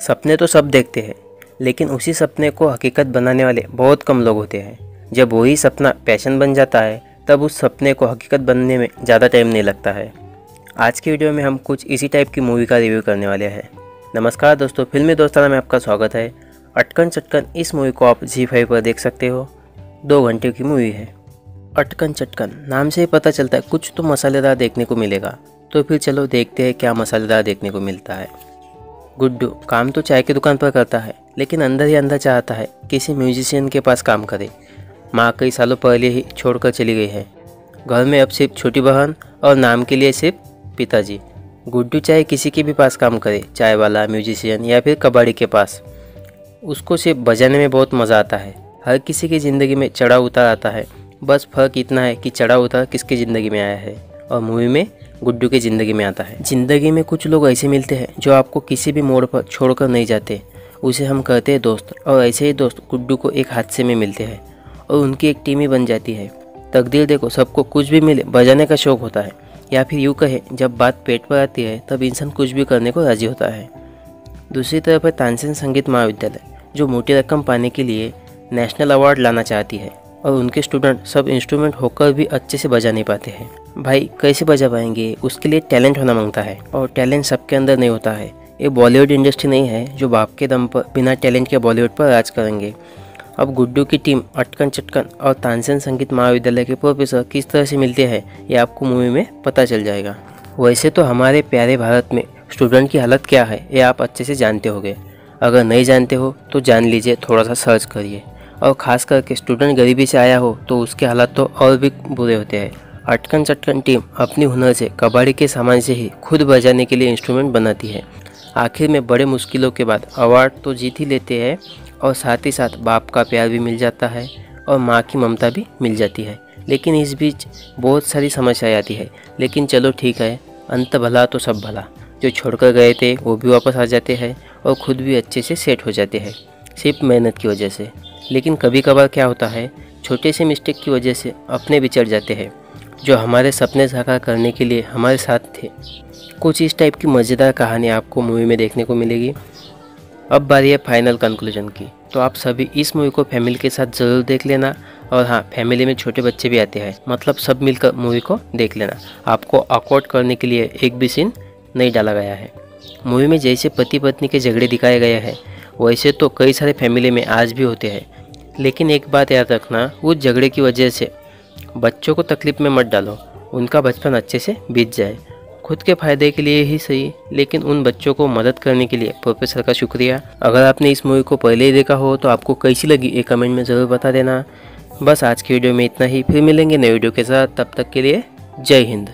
सपने तो सब देखते हैं, लेकिन उसी सपने को हकीकत बनाने वाले बहुत कम लोग होते हैं। जब वही सपना पैशन बन जाता है, तब उस सपने को हकीकत बनने में ज़्यादा टाइम नहीं लगता है। आज की वीडियो में हम कुछ इसी टाइप की मूवी का रिव्यू करने वाले हैं। नमस्कार दोस्तों, फिल्मी दोस्ताना में आपका स्वागत है। अटकन चटकन, इस मूवी को आप जी फाइव पर देख सकते हो। दो घंटे की मूवी है। अटकन चटकन, नाम से ही पता चलता है, कुछ तो मसालेदार देखने को मिलेगा। तो फिर चलो देखते हैं क्या मसालेदार देखने को मिलता है। गुड्डू काम तो चाय की दुकान पर करता है, लेकिन अंदर ही अंदर चाहता है किसी म्यूजिशियन के पास काम करे। माँ कई सालों पहले ही छोड़कर चली गई है। घर में अब सिर्फ़ छोटी बहन और नाम के लिए सिर्फ़ पिताजी। गुड्डू चाहे किसी के भी पास काम करे, चाय वाला, म्यूजिशियन या फिर कबाड़ी के पास। उसको सिर्फ़ बजाने में बहुत मज़ा आता है। हर किसी की ज़िंदगी में चढ़ा उतार आता है। बस फ़र्क इतना है कि चढ़ा उतार किसकी ज़िंदगी में आया है। और मूवी में गुड्डू की ज़िंदगी में आता है। ज़िंदगी में कुछ लोग ऐसे मिलते हैं जो आपको किसी भी मोड़ पर छोड़कर नहीं जाते। उसे हम कहते हैं दोस्त और ऐसे ही दोस्त गुड्डू को एक हादसे में मिलते हैं और उनकी एक टीम ही बन जाती है। तकदीर देखो, सबको कुछ भी मिले, बजाने का शौक होता है। या फिर यूँ कहे, जब बात पेट पर आती है, तब इंसान कुछ भी करने को राज़ी होता है। दूसरी तरफ़ है तानसेन संगीत महाविद्यालय, जो मोटी रकम पाने के लिए नेशनल अवार्ड लाना चाहती है और उनके स्टूडेंट सब इंस्ट्रूमेंट होकर भी अच्छे से बजा नहीं पाते हैं। भाई कैसे बजा पाएँगे? उसके लिए टैलेंट होना माँगता है और टैलेंट सबके अंदर नहीं होता है। ये बॉलीवुड इंडस्ट्री नहीं है जो बाप के दम पर बिना टैलेंट के बॉलीवुड पर राज करेंगे। अब गुड्डू की टीम अटकन चटकन और तानसेन संगीत महाविद्यालय के प्रोफेसर किस तरह से मिलते हैं, ये आपको मूवी में पता चल जाएगा। वैसे तो हमारे प्यारे भारत में स्टूडेंट की हालत क्या है, ये आप अच्छे से जानते होंगे। अगर नहीं जानते हो तो जान लीजिए थोड़ा सा सर्च करिए। और ख़ास करके स्टूडेंट गरीबी से आया हो तो उसके हालात तो और भी बुरे होते हैं। अटकन चटकन टीम अपनी हुनर से कबाड़ी के सामान से ही खुद बजाने के लिए इंस्ट्रूमेंट बनाती है। आखिर में बड़े मुश्किलों के बाद अवार्ड तो जीत ही लेते हैं और साथ ही साथ बाप का प्यार भी मिल जाता है और माँ की ममता भी मिल जाती है। लेकिन इस बीच बहुत सारी समस्याएँ आती है। लेकिन चलो ठीक है, अंत भला तो सब भला। जो छोड़कर गए थे, वो भी वापस आ जाते हैं और खुद भी अच्छे से सेट हो जाते हैं, सिर्फ़ मेहनत की वजह से। लेकिन कभी कभार क्या होता है, छोटे से मिस्टेक की वजह से अपने बिछड़ जाते हैं। जो हमारे सपने साकार करने के लिए हमारे साथ थे। कुछ इस टाइप की मज़ेदार कहानी आपको मूवी में देखने को मिलेगी। अब बारी है फाइनल कंक्लूजन की। तो आप सभी इस मूवी को फैमिली के साथ ज़रूर देख लेना। और हाँ फैमिली में छोटे बच्चे भी आते हैं। मतलब सब मिलकर मूवी को देख लेना। आपको अकॉर्ड करने के लिए एक भी सीन नहीं डाला गया है। मूवी में जैसे पति पत्नी के झगड़े दिखाए गए हैं, वैसे तो कई सारे फैमिली में आज भी होते हैं। लेकिन एक बात याद रखना, उस झगड़े की वजह से बच्चों को तकलीफ़ में मत डालो। उनका बचपन अच्छे से बीत जाए। खुद के फ़ायदे के लिए ही सही, लेकिन उन बच्चों को मदद करने के लिए। प्रोफेसर का शुक्रिया। अगर आपने इस मूवी को पहले ही देखा हो तो आपको कैसी लगी ये कमेंट में ज़रूर बता देना। बस आज की वीडियो में इतना ही। फिर मिलेंगे नए वीडियो के साथ। तब तक के लिए जय हिंद।